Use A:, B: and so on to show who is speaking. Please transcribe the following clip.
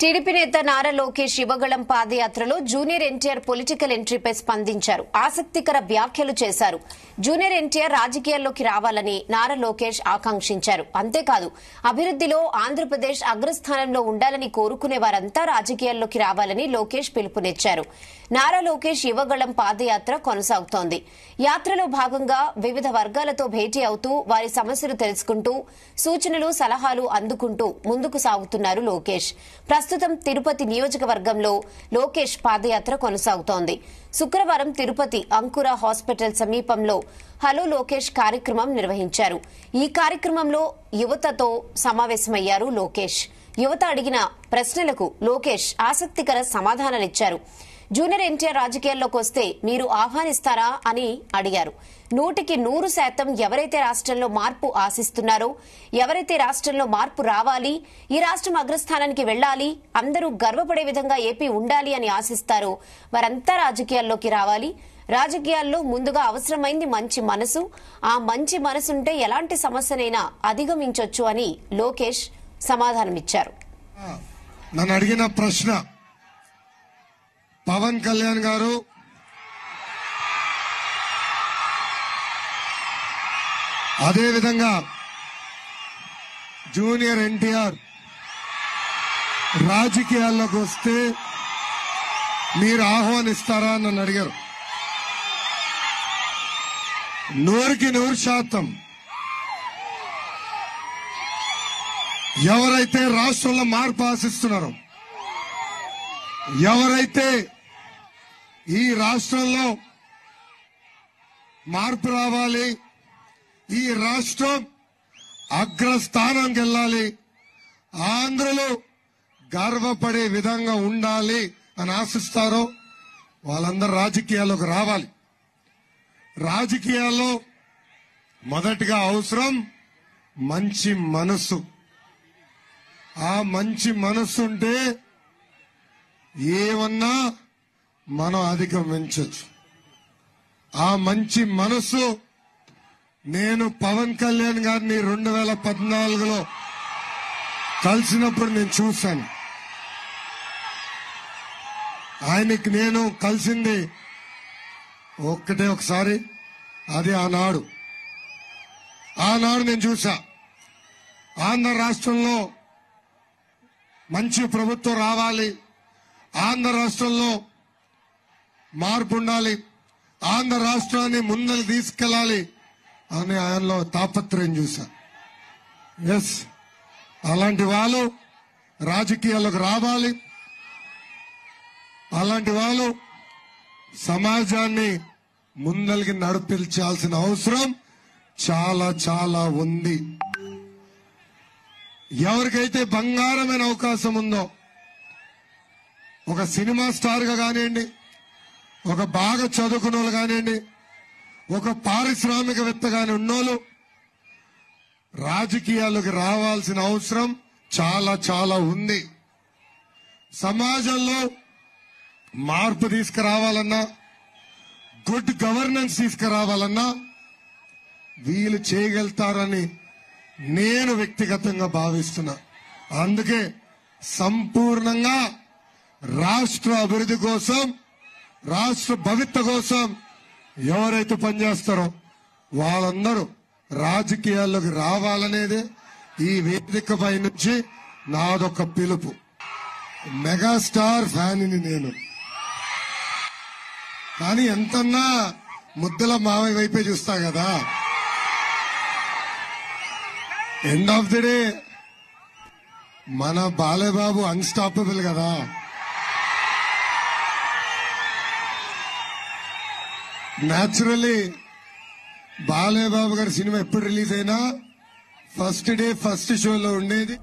A: TDP నేత నారా లోకేష్ యువగళం పాదయాత్రలో junior NTR political ఎంట్రీపై స్పందించారు. ఆసక్తికర వ్యాఖ్యలు చేశారు. జూనియర్ ఎన్టీఆర్ రాజకీయాల్లోకి రావాలని నారా లోకేష్ ఆకాంక్షించారు. అంతేకాదు అభివృద్దిలో ఆంధ్రప్రదేశ్ అగ్రస్థానంలో ఉండాలని కోరుకునే వారంతా రాజకీయాల్లోకి రావాలని లోకేష్ పిలుపునిచ్చారు. నారా లోకేష్ యువగళం పాదయాత్ర కొనసాగుతోంది. యాత్రలో భాగంగా వివిధ వర్గాలతో భేటీ అవుతూ వారి సమస్యలు తెలుసుకుంటూ సూచనలు సలహాలు అందుకుంటూ ముందుకు సాగుతున్నారు లోకేష్. ప్రస్తుతం తిరుపతి నియోజకవర్గంలో లోకేష్ పాదయాత్ర కొనసాగుతోంది. శుక్రవారం తిరుపతి అంకుర హాస్పిటల్ సమీపంలో హలో లోకేష్ కార్యక్రమం నిర్వహించారు. ఈ కార్యక్రమంలో యువతతో సమావేశమయ్యారు లోకేష్. యువత అడిగిన ప్రశ్నలకు లోకేష్ ఆసక్తికర సమాధానాలిచ్చారు జూనియర్ ఎన్టీఆర్ రాజకీయాల్లోకి వస్తే మీరు ఆహ్వానిస్తారా అని అడిగారు. నూటికి నూరు శాతం ఎవరైతే రాష్ట్రంలో మార్పు ఆశిస్తున్నారో ఎవరైతే రాష్ట్రంలో మార్పు రావాలి ఈ రాష్ట్రం అగ్రస్థానానికి వెళ్ళాలి అందరూ గర్వపడే విధంగా ఏపీ ఉండాలి అని ఆశిస్తారో వారంతా రాజకీయాల్లోకి రావాలి. రాజకీయాల్లో ముందుగా అవసరమైంది మంచి మనసు. ఆ మంచి మనసుంటే ఎలాంటి సమస్యనైనా అధిగమించొచ్చు అని లోకేష్ సమాధానమిచ్చారు.
B: నన్ను అడిగిన ప్రశ్న పవన్ కళ్యాణ్ గారు. అదేవిధంగా జూనియర్ ఎన్టీఆర్ రాజకీయాల్లోకి వస్తే మీరు ఆహ్వానిస్తారా నన్ను అడిగారు. నూరుకి నూరు శాతం ఎవరైతే రాష్ట్రంలో మార్పు ఆశిస్తున్నారో ఎవరైతే ఈ రాష్ట్రంలో మార్పు రావాలి. ఈ రాష్ట్రం అగ్రస్థానంకి వెళ్ళాలి ఆంధ్రలో గర్వపడే విధంగా ఉండాలి అని ఆశిస్తారో. వాళ్ళందరూ రాజకీయాల్లోకి రావాలి. రాజకీయాల్లో మొదటిగా అవసరం మంచి మనసు. ఆ మంచి మనసు ఉంటే ఏమన్నా మనం అధిగమించవచ్చు ఆ మంచి మనసు నేను పవన్ కళ్యాణ్ గారిని రెండు వేల పద్నాలుగులో కలిసినప్పుడు నేను చూశాను. ఆయనకి నేను కలిసింది ఒక్కటే ఒకసారి అది ఆనాడు. ఆనాడు నేను చూసా ఆంధ్ర రాష్ట్రంలో మంచి ప్రభుత్వం రావాలి. ఆంధ్ర రాష్ట్రంలో మార్పు ఉండాలి. ఆంధ్ర రాష్ట్రాన్ని ముందలు తీసుకెళ్ళాలి అని ఆయనలో తాపత్రయం చూశా. ఎస్ అలాంటి వాళ్ళు రాజకీయాలకు రావాలి. అలాంటి వాళ్ళు సమాజాన్ని ముందలికి నడిపించాల్సిన అవసరం చాలా చాలా ఉంది. ఎవరికైతే బంగారమైన అవకాశం ఉందో ఒక సినిమా స్టార్గా కానివ్వండి ఒక బాగా చదువుకున్న వాళ్ళు కానివ్వండి ఒక పారిశ్రామికవేత్త కాని ఉన్నోళ్ళు రాజకీయాలకు రావాల్సిన అవసరం చాలా చాలా ఉంది. సమాజంలో మార్పు తీసుకురావాలన్నా గుడ్ గవర్నెన్స్ తీసుకురావాలన్నా వీళ్ళు చేయగలుగుతారని నేను వ్యక్తిగతంగా భావిస్తున్నా. అందుకే సంపూర్ణంగా రాష్ట్ర అభివృద్ధి కోసం రాష్ట్ర భవిత కోసం ఎవరైతే పనిచేస్తారో వాళ్ళందరూ రాజకీయాల్లోకి రావాలనేదే ఈ వేదిక పై నుంచి నాదొక పిలుపు. మెగాస్టార్ ఫ్యాన్ని నేను. కానీ ఎంతన్నా ముద్దల మావయ్య వైపే చూస్తా కదా. ఎండ్ ఆఫ్ ది డే మన బాలేబాబు అన్స్టాపబుల్ కదా. న్యాచురల్లీ బాలయ్యబాబు గారి సినిమా ఎప్పుడు రిలీజ్ అయినా ఫస్ట్ డే ఫస్ట్ షోలో ఉండేది.